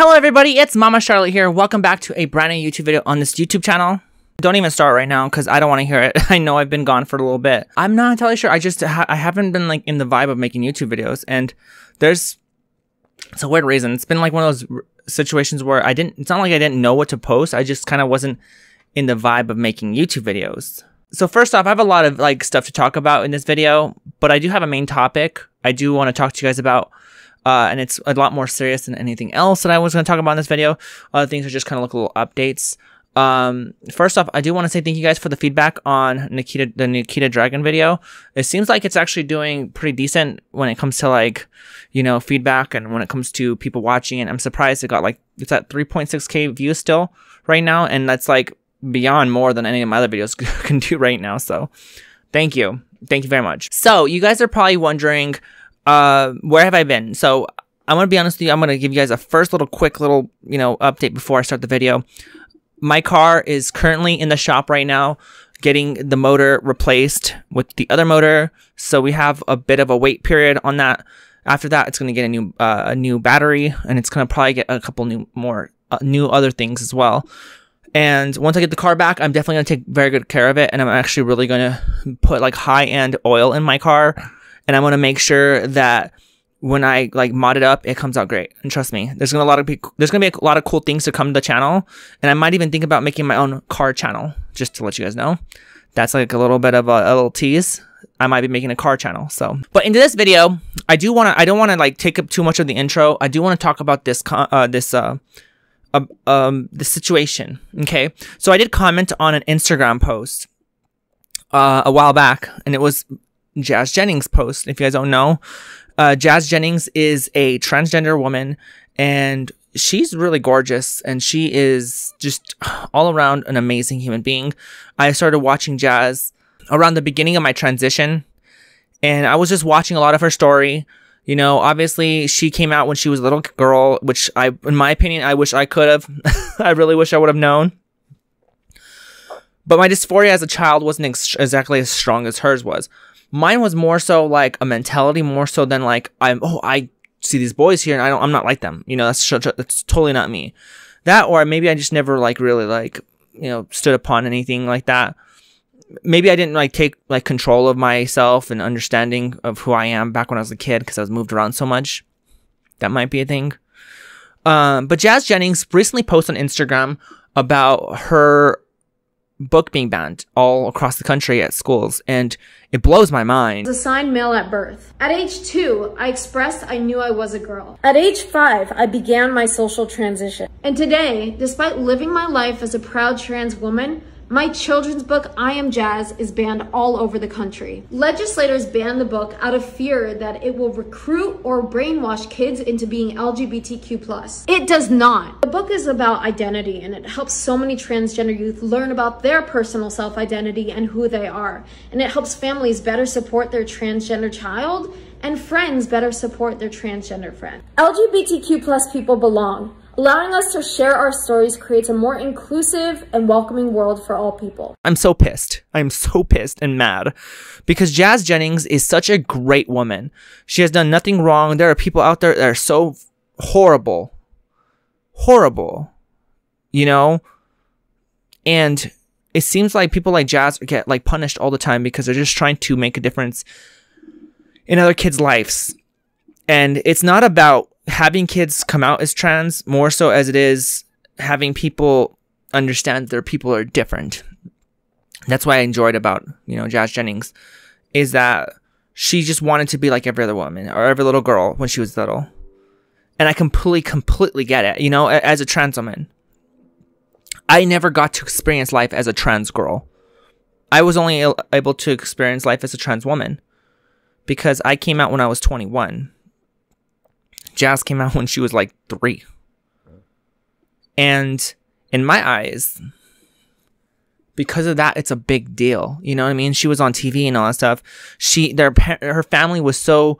Hello everybody, it's Momma Charolette here. Welcome back to a brand new YouTube video on this YouTube channel. Don't even start right now because I don't want to hear it. I know I've been gone for a little bit. I'm not entirely sure. I just ha I haven't been like in the vibe of making YouTube videos, and there's it's a weird reason. It's been like one of those situations where I didn't. It's not like I didn't know what to post. I just kind of wasn't in the vibe of making YouTube videos. So first off, I have a lot of like stuff to talk about in this video, but I do have a main topic I do want to talk to you guys about uh, and it's a lot more serious than anything else that I was going to talk about in this video. Other things are just kind of like little updates. Um, first off, I do want to say thank you guys for the feedback on Nikita, the Nikita Dragun video. It seems like it's actually doing pretty decent when it comes to like, you know, feedback and when it comes to people watching. And I'm surprised it got like, it's at 3.6k views still right now. And that's like beyond more than any of my other videos can do right now. So thank you. Thank you very much. So you guys are probably wondering, uh, where have I been? So I'm gonna be honest with you. I'm gonna give you guys a first little quick little you know update before I start the video. My car is currently in the shop right now, getting the motor replaced with the other motor. So we have a bit of a wait period on that. After that, it's gonna get a new uh, a new battery, and it's gonna probably get a couple new more uh, new other things as well. And once I get the car back, I'm definitely gonna take very good care of it, and I'm actually really gonna put like high end oil in my car and I'm gonna make sure that when I like mod it up, it comes out great. And trust me, there's gonna a lot of be there's gonna be a lot of cool things to come to the channel, and I might even think about making my own car channel just to let you guys know. That's like a little bit of a, a little tease. I might be making a car channel. So, but into this video, I do want to. I don't want to like take up too much of the intro. I do want to talk about this. Uh, this uh, uh, um, the situation. Okay, so I did comment on an Instagram post uh, a while back, and it was Jazz Jennings post. If you guys don't know, uh, Jazz Jennings is a transgender woman and she's really gorgeous and she is just all around an amazing human being. I started watching Jazz around the beginning of my transition and I was just watching a lot of her story. You know, obviously she came out when she was a little girl, which I, in my opinion, I wish I could have. I really wish I would have known. But my dysphoria as a child wasn't ex- exactly as strong as hers was. Mine was more so like a mentality, more so than like I'm. Oh, I see these boys here, and I don't. I'm not like them. You know, that's that's totally not me. That or maybe I just never like really like you know stood upon anything like that. Maybe I didn't like take like control of myself and understanding of who I am back when I was a kid because I was moved around so much. That might be a thing. Um, but Jazz Jennings recently posted on Instagram about her book being banned all across the country at schools, and it blows my mind. I was assigned male at birth. At age two, I expressed I knew I was a girl. At age five, I began my social transition. And today, despite living my life as a proud trans woman, my children's book, I Am Jazz, is banned all over the country. Legislators banned the book out of fear that it will recruit or brainwash kids into being LGBTQ+. It does not. The book is about identity and it helps so many transgender youth learn about their personal self-identity and who they are. And it helps families better support their transgender child and friends better support their transgender friend. LGBTQ plus people belong. Allowing us to share our stories creates a more inclusive and welcoming world for all people. I'm so pissed. I'm so pissed and mad because Jazz Jennings is such a great woman. She has done nothing wrong. There are people out there that are so horrible. Horrible. You know? And it seems like people like Jazz get like punished all the time because they're just trying to make a difference in other kids' lives. And it's not about having kids come out as trans more so as it is having people understand their people are different. That's why I enjoyed about, you know, Jazz Jennings is that she just wanted to be like every other woman or every little girl when she was little. And I completely, completely get it, you know, as a trans woman. I never got to experience life as a trans girl. I was only able to experience life as a trans woman because I came out when I was 21 Jazz came out when she was like three. And in my eyes, because of that, it's a big deal. You know what I mean? She was on TV and all that stuff. She, their, her family was so,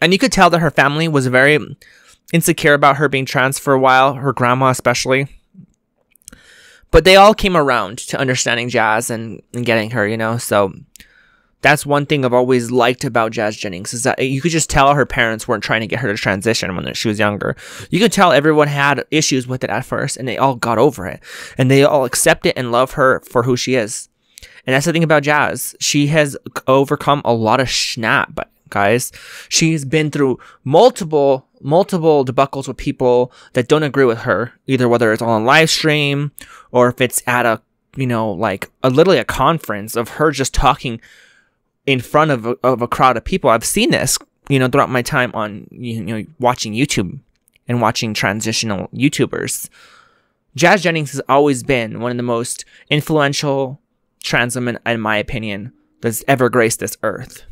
and you could tell that her family was very insecure about her being trans for a while, her grandma especially. But they all came around to understanding Jazz and, and getting her, you know? So That's one thing I've always liked about Jazz Jennings is that you could just tell her parents weren't trying to get her to transition when she was younger. You could tell everyone had issues with it at first and they all got over it and they all accept it and love her for who she is. And that's the thing about Jazz. She has overcome a lot of snap, guys. She's been through multiple, multiple debacles with people that don't agree with her, either whether it's on a live stream or if it's at a, you know, like a literally a conference of her just talking in front of a, of a crowd of people. I've seen this, you know, throughout my time on, you know, watching YouTube and watching transitional YouTubers. Jazz Jennings has always been one of the most influential trans women, in my opinion, that's ever graced this earth.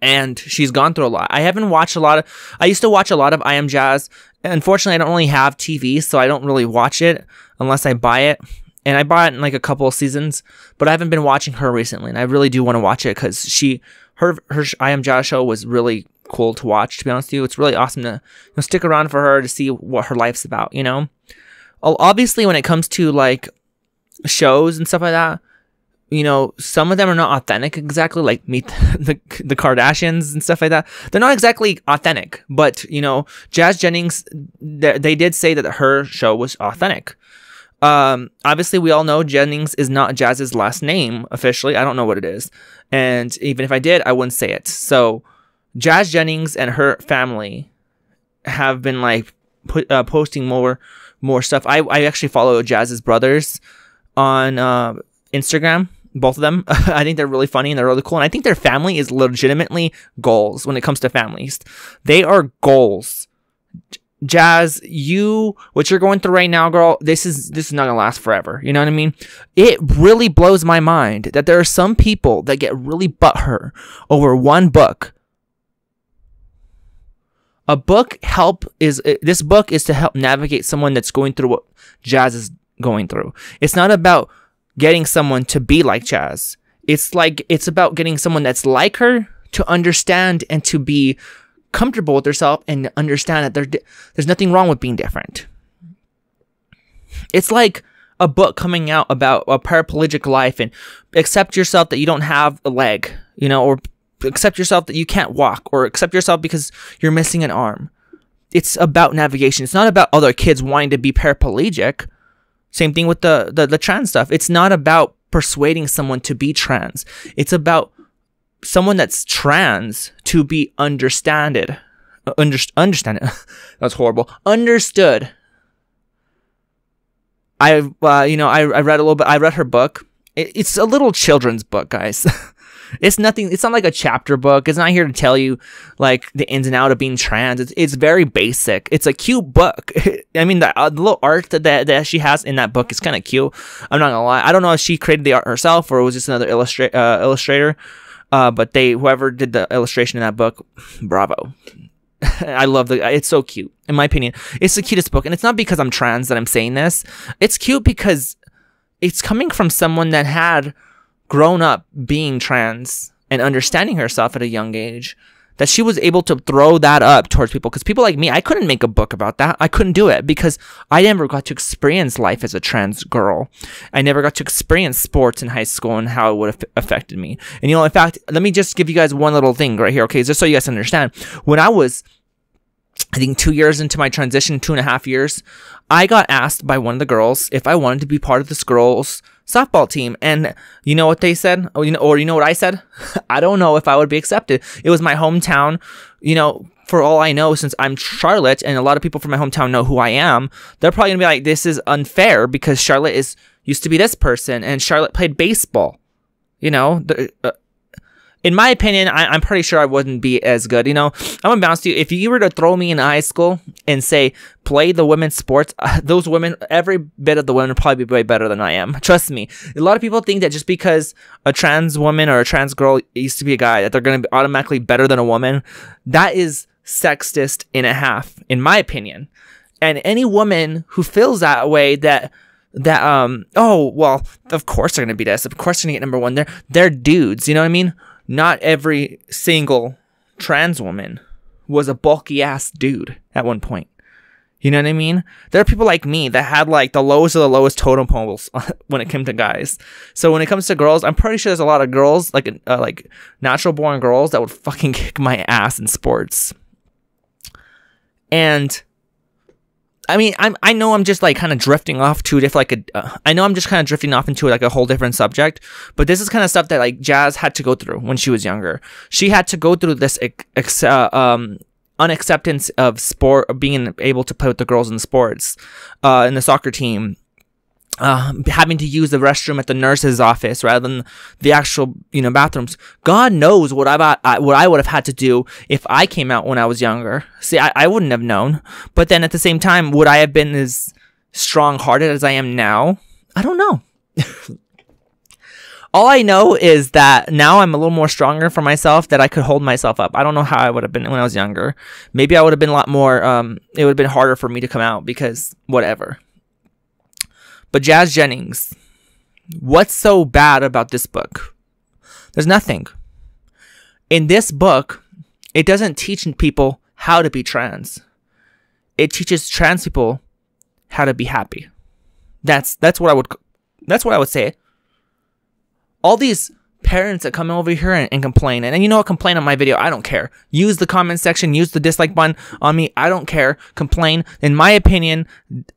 And she's gone through a lot. I haven't watched a lot of, I used to watch a lot of I Am Jazz. Unfortunately, I don't really have TV, so I don't really watch it unless I buy it and I bought it in like a couple of seasons, but I haven't been watching her recently, and I really do want to watch it because she, her, her I Am Jazz show was really cool to watch. To be honest with you, it's really awesome to you know, stick around for her to see what her life's about. You know, obviously when it comes to like shows and stuff like that, you know, some of them are not authentic exactly, like meet the the Kardashians and stuff like that. They're not exactly authentic, but you know, Jazz Jennings, they, they did say that her show was authentic. Um, obviously, we all know Jennings is not Jazz's last name officially. I don't know what it is, and even if I did, I wouldn't say it. So, Jazz Jennings and her family have been like put, uh, posting more more stuff. I I actually follow Jazz's brothers on uh, Instagram. Both of them, I think they're really funny and they're really cool. And I think their family is legitimately goals when it comes to families. They are goals Jazz, you what you're going through right now, girl, this is this is not gonna last forever. You know what I mean? It really blows my mind that there are some people that get really butthurt over one book. A book help is this book is to help navigate someone that's going through what Jazz is going through. It's not about getting someone to be like Jazz. It's like it's about getting someone that's like her to understand and to be comfortable with herself and understand that there, there's nothing wrong with being different. It's like a book coming out about a paraplegic life and accept yourself that you don't have a leg, you know, or accept yourself that you can't walk, or accept yourself because you're missing an arm. It's about navigation. It's not about other kids wanting to be paraplegic. Same thing with the, the, the trans stuff. It's not about persuading someone to be trans. It's about someone that's trans to be understanded. Uh, under, understand it. That's horrible. Understood. I, uh, you know, I, I read a little bit. I read her book. It, it's a little children's book, guys. it's nothing. It's not like a chapter book. It's not here to tell you like the ins and out of being trans. It's, it's very basic. It's a cute book. I mean, the, uh, the little art that, that, that she has in that book is kind of cute. I'm not gonna lie. I don't know if she created the art herself or it was just another illustra- uh, illustrator. Uh, but they, whoever did the illustration in that book, bravo. I love the, it's so cute. In my opinion, it's the cutest book. And it's not because I'm trans that I'm saying this. It's cute because it's coming from someone that had grown up being trans and understanding herself at a young age that she was able to throw that up towards people. Because people like me i couldn't make a book about that. I couldn't do it because i never got to experience life as a trans girl. I never got to experience sports in high school and how it would have affected me. And you know in fact let me just give you guys one little thing right here okay? Just so you guys understand. When i was I think two years into my transition, two and a half years, I got asked by one of the girls if I wanted to be part of this girls' softball team. And you know what they said? Or you know, or you know what I said? I don't know if I would be accepted. It was my hometown. You know, for all I know, since I'm Charlotte and a lot of people from my hometown know who I am, they're probably gonna be like, this is unfair because Charlotte is used to be this person and Charlotte played baseball. You know, the, uh, in my opinion, I, am pretty sure I wouldn't be as good. You know, I'm gonna honest with you. If you were to throw me in high school and say play the women's sports, uh, those women, every bit of the women would probably be way better than I am. Trust me. A lot of people think that just because a trans woman or a trans girl used to be a guy, that they're gonna be automatically better than a woman. That is sexist in a half, in my opinion. And any woman who feels that way, that that um oh well of course they're gonna be this of course they're gonna get number one they're they're dudes you know what i mean not every single trans woman was a bulky ass dude at one point. You know what I mean? There are people like me that had like the lowest of the lowest totem poles when it came to guys. So when it comes to girls, I'm pretty sure there's a lot of girls like uh, like natural born girls that would fucking kick my ass in sports. And I mean, I'm I know I'm just like kind of drifting off to if like a uh, I know I'm just kind of drifting off into like a whole different subject, but this is kind of stuff that like Jazz had to go through when she was younger. She had to go through this ex- uh, um unacceptance of sport of being able to play with the girls in sports uh, in the soccer team uh, having to use the restroom at the nurse's office rather than the actual you know bathrooms god knows what i what i would have had to do if i came out when i was younger see i, I wouldn't have known but then at the same time would i have been as strong-hearted as i am now i don't know all I know is that now I'm a little more stronger for myself that I could hold myself up. I don't know how I would have been when I was younger. Maybe I would have been a lot more um it would have been harder for me to come out because whatever. But Jazz Jennings, what's so bad about this book? There's nothing. In this book, it doesn't teach people how to be trans. It teaches trans people how to be happy. That's that's what I would that's what I would say all these parents that come over here and, and, complain and, and you know what complain on my video i don't care use the comment section use the dislike button on me i don't care complain in my opinion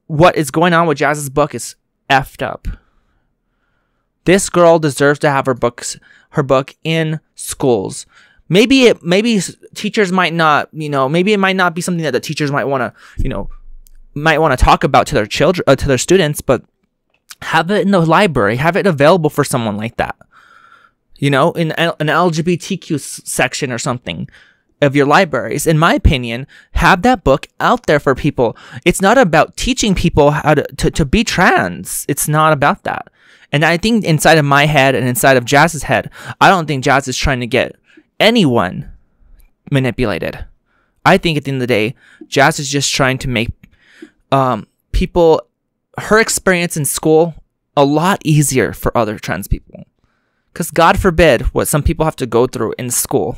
what is going on with jazz's book is effed up. This girl deserves to have her books her book in schools. Maybe it maybe teachers might not you know maybe it might not be something that the teachers might want to you know might want to talk about to their children uh, to their students but have it in the library, have it available for someone like that. You know, in an LGBTQ section or something of your libraries. In my opinion, have that book out there for people. It's not about teaching people how to, to, to be trans. It's not about that. And I think inside of my head and inside of Jazz's head, I don't think Jazz is trying to get anyone manipulated. I think at the end of the day, Jazz is just trying to make um, people her experience in school a lot easier for other trans people. Because God forbid what some people have to go through in school.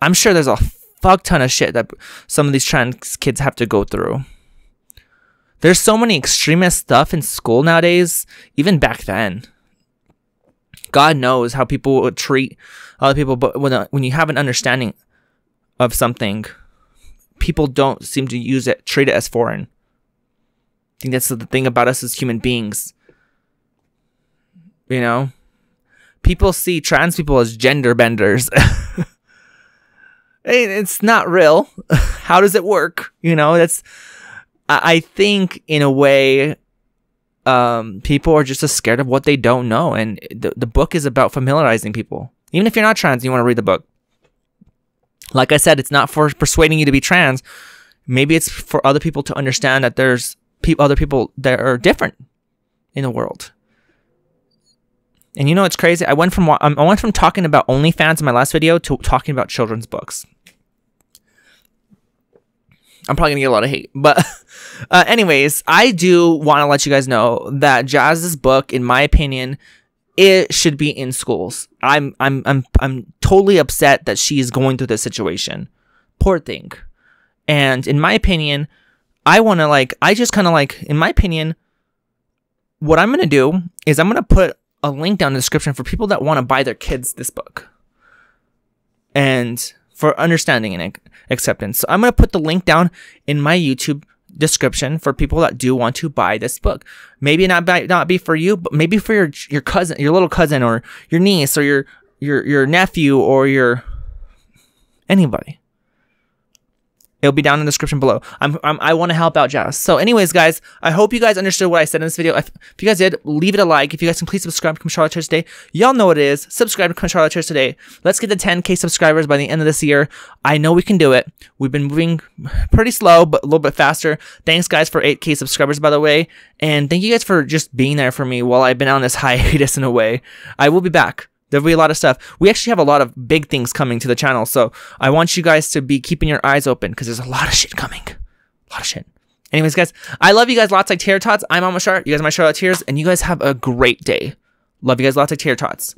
I'm sure there's a fuck ton of shit that some of these trans kids have to go through. There's so many extremist stuff in school nowadays, even back then. God knows how people would treat other people, but when, uh, when you have an understanding of something, people don't seem to use it, treat it as foreign I think that's the thing about us as human beings. You know? People see trans people as gender benders. it's not real. How does it work? You know, that's I think in a way um, people are just as scared of what they don't know and the, the book is about familiarizing people. Even if you're not trans, you want to read the book. Like I said, it's not for persuading you to be trans. Maybe it's for other people to understand that there's pe- other people that are different in the world. And you know what's crazy? I went from I went from talking about OnlyFans in my last video to talking about children's books. I'm probably gonna get a lot of hate, but uh, anyways, I do want to let you guys know that Jazz's book, in my opinion, it should be in schools. I'm I'm I'm I'm totally upset that she's going through this situation. Poor thing. And in my opinion, I want to like, I just kind of like, in my opinion, what I'm going to do is I'm going to put a link down in the description for people that want to buy their kids this book and for understanding and acceptance. So I'm going to put the link down in my YouTube description for people that do want to buy this book. Maybe not not be for you, but maybe for your your cousin, your little cousin or your niece or your your your nephew or your anybody. It'll be down in the description below. I'm, I'm i want to help out Jazz. So, anyways, guys, I hope you guys understood what I said in this video. If, if you guys did, leave it a like. If you guys can please subscribe to Come Charlotte Church today. Y'all know what it is. Subscribe to Come Charlotte Church today. Let's get to 10k subscribers by the end of this year. I know we can do it. We've been moving pretty slow, but a little bit faster. Thanks, guys, for 8k subscribers, by the way. And thank you guys for just being there for me while I've been on this hiatus in a way. I will be back. There'll be a lot of stuff. We actually have a lot of big things coming to the channel, so I want you guys to be keeping your eyes open because there's a lot of shit coming. A lot of shit. Anyways, guys, I love you guys lots like Tater Tots. I'm Momma Char. You guys are my Charoletteers, and you guys have a great day. Love you guys lots like Tater Tots.